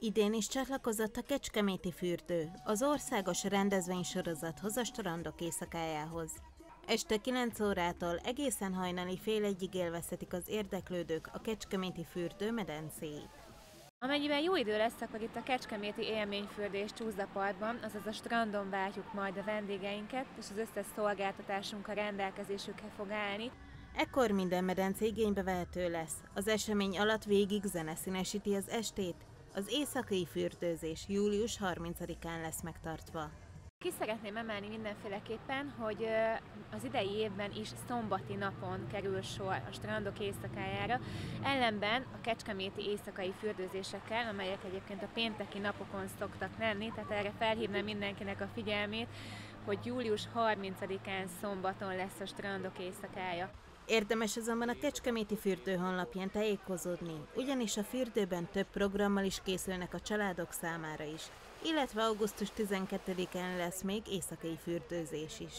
Idén is csatlakozott a Kecskeméti fürdő, az országos rendezvénysorozathoz a strandok éjszakájához. Este 9 órától egészen hajnali fél egyig élvezhetik az érdeklődők a Kecskeméti fürdő medencéit. Amennyiben jó idő lesz, akkor itt a Kecskeméti élményfürdés Csúszapartban, azaz a strandon várjuk majd a vendégeinket, és az összes szolgáltatásunk a rendelkezésükre fog állni. Ekkor minden medence igénybe vehető lesz. Az esemény alatt végig zene színesíti az estét. Az éjszakai fürdőzés július 30-án lesz megtartva. Ki szeretném emelni mindenféleképpen, hogy az idei évben is szombati napon kerül sor a strandok éjszakájára, ellenben a kecskeméti éjszakai fürdőzésekkel, amelyek egyébként a pénteki napokon szoktak lenni, tehát erre felhívnám mindenkinek a figyelmét, hogy július 30-án szombaton lesz a strandok éjszakája. Érdemes azonban a Kecskeméti fürdő honlapján tájékozódni, ugyanis a fürdőben több programmal is készülnek a családok számára is, illetve augusztus 12-én lesz még éjszakai fürdőzés is.